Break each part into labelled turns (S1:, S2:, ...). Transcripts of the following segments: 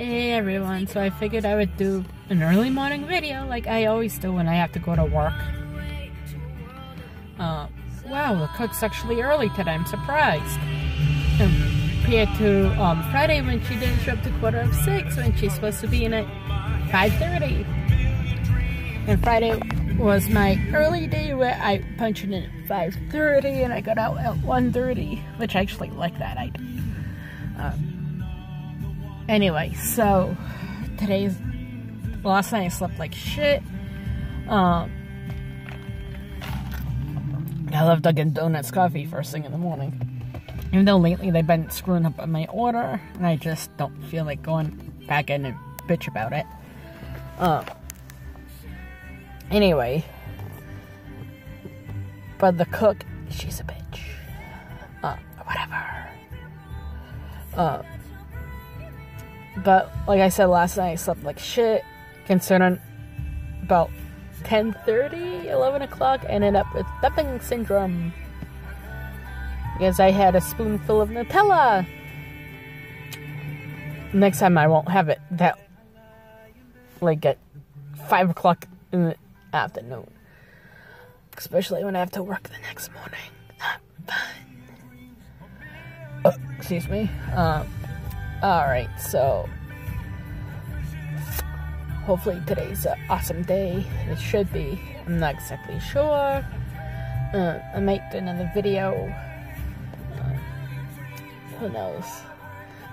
S1: Hey everyone, so I figured I would do an early morning video like I always do when I have to go to work. Uh, wow, the cook's actually early today, I'm surprised. Compared to um, Friday when she didn't show up to quarter of six when she's supposed to be in at 5.30. And Friday was my early day where I punched in at 5.30 and I got out at 1.30, which I actually like that idea. Uh, Anyway, so today's last night I slept like shit. Um, I love Dunkin' Donuts coffee first thing in the morning. Even though lately they've been screwing up on my order, and I just don't feel like going back in and bitch about it. Um. Anyway, but the cook, she's a bitch. Uh, whatever. Uh but like I said last night, I slept like shit. Considering about 10:30, 11 o'clock, I ended up with dumping syndrome because I had a spoonful of Nutella. Next time I won't have it that like at five o'clock in the afternoon, especially when I have to work the next morning. Not fun. Oh, excuse me. Um. Alright, so hopefully today's an awesome day. It should be. I'm not exactly sure. Uh, I might do another video. Uh, who knows?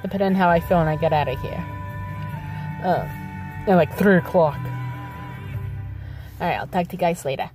S1: Depending on how I feel when I get out of here. Uh, at like 3 o'clock. Alright, I'll talk to you guys later.